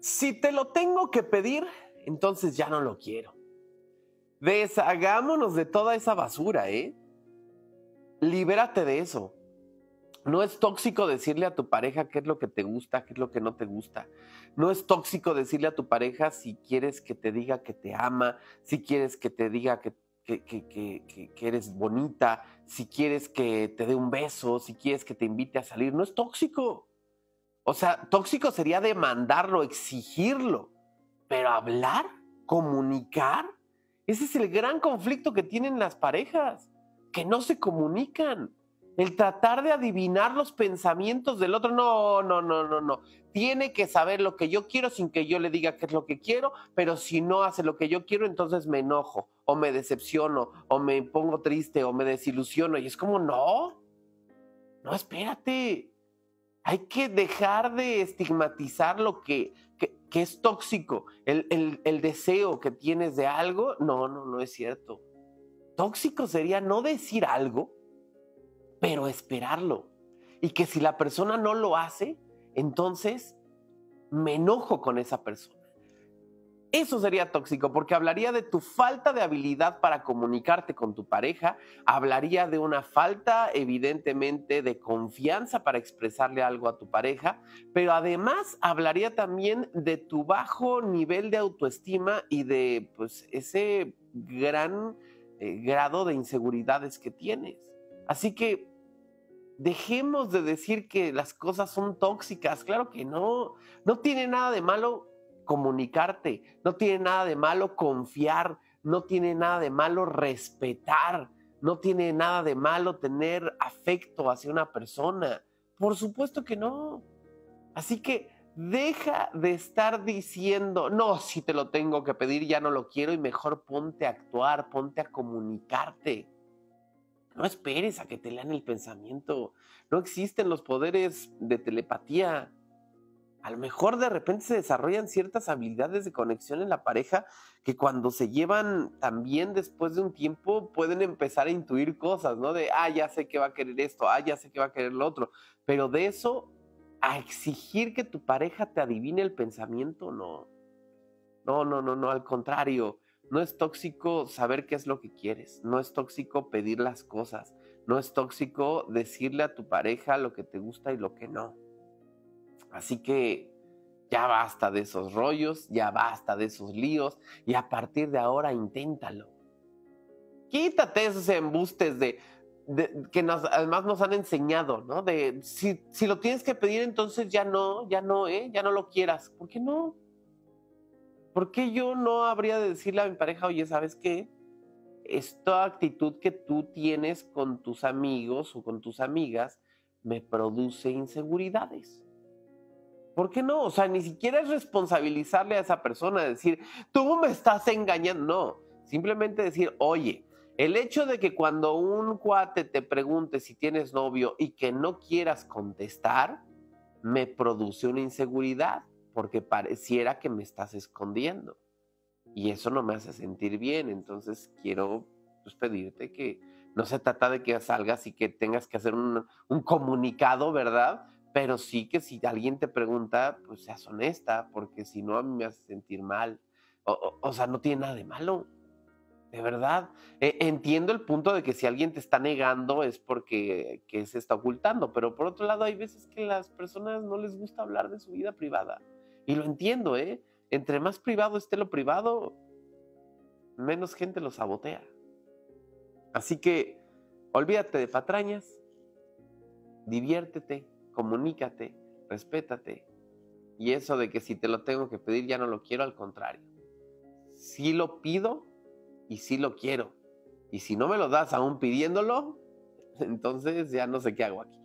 Si te lo tengo que pedir, entonces ya no lo quiero. Deshagámonos de toda esa basura, ¿eh? Libérate de eso. No es tóxico decirle a tu pareja qué es lo que te gusta, qué es lo que no te gusta. No es tóxico decirle a tu pareja si quieres que te diga que te ama, si quieres que te diga que, que, eres bonita, si quieres que te dé un beso, si quieres que te invite a salir. No es tóxico. O sea, tóxico sería demandarlo, exigirlo. Pero hablar, comunicar, ese es el gran conflicto que tienen las parejas, que no se comunican. El tratar de adivinar los pensamientos del otro, no, no, no, no, no. Tiene que saber lo que yo quiero sin que yo le diga qué es lo que quiero, pero si no hace lo que yo quiero, entonces me enojo, o me decepciono, o me pongo triste, o me desilusiono. Y es como, no, no, espérate. Hay que dejar de estigmatizar lo que, es tóxico, el, el, deseo que tienes de algo, no, no, no es cierto. Tóxico sería no decir algo, pero esperarlo. Y que si la persona no lo hace, entonces me enojo con esa persona. Eso sería tóxico porque hablaría de tu falta de habilidad para comunicarte con tu pareja, hablaría de una falta evidentemente de confianza para expresarle algo a tu pareja, pero además hablaría también de tu bajo nivel de autoestima y de pues ese gran eh, grado de inseguridades que tienes. Así que dejemos de decir que las cosas son tóxicas, claro que no, no tiene nada de malo comunicarte, no tiene nada de malo confiar, no tiene nada de malo respetar, no tiene nada de malo tener afecto hacia una persona. Por supuesto que no. Así que deja de estar diciendo, no, si te lo tengo que pedir, ya no lo quiero y mejor ponte a actuar, ponte a comunicarte. No esperes a que te lean el pensamiento. No existen los poderes de telepatía a lo mejor de repente se desarrollan ciertas habilidades de conexión en la pareja que cuando se llevan también después de un tiempo pueden empezar a intuir cosas, ¿no? De, ah, ya sé que va a querer esto, ah, ya sé que va a querer lo otro. Pero de eso a exigir que tu pareja te adivine el pensamiento, no. No, no, no, no, al contrario. No es tóxico saber qué es lo que quieres, no es tóxico pedir las cosas, no es tóxico decirle a tu pareja lo que te gusta y lo que no. Así que ya basta de esos rollos, ya basta de esos líos y a partir de ahora inténtalo. Quítate esos embustes de, que además nos han enseñado, ¿no? De si, si, lo tienes que pedir, entonces ya no, ya no, ¿eh? Ya no lo quieras. ¿Por qué no? ¿Por qué yo no habría de decirle a mi pareja, oye, ¿sabes qué? Esta actitud que tú tienes con tus amigos o con tus amigas me produce inseguridades. ¿Por qué no? O sea, ni siquiera es responsabilizarle a esa persona, decir, tú me estás engañando. No, simplemente decir, oye, el hecho de que cuando un cuate te pregunte si tienes novio y que no quieras contestar, me produce una inseguridad porque pareciera que me estás escondiendo. Y eso no me hace sentir bien. Entonces quiero pues, pedirte que no se trata de que salgas y que tengas que hacer un, un comunicado, ¿verdad? Pero sí que si alguien te pregunta, pues seas honesta, porque si no a mí me hace sentir mal. O, sea, no tiene nada de malo. De verdad. E, entiendo el punto de que si alguien te está negando es porque que se está ocultando, pero por otro lado hay veces que las personas no les gusta hablar de su vida privada. Y lo entiendo, ¿eh? Entre más privado esté lo privado, menos gente lo sabotea. Así que olvídate de patrañas, diviértete, comunícate, respétate. Y eso de que si te lo tengo que pedir ya no lo quiero, al contrario. Si lo pido y si lo quiero. Y si no me lo das aún pidiéndolo, entonces ya no sé qué hago aquí.